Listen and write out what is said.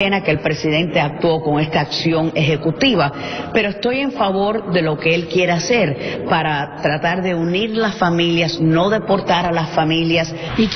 pena que el presidente actuó con esta acción ejecutiva, pero estoy en favor de lo que él quiere hacer para tratar de unir las familias, no deportar a las familias. ¿Y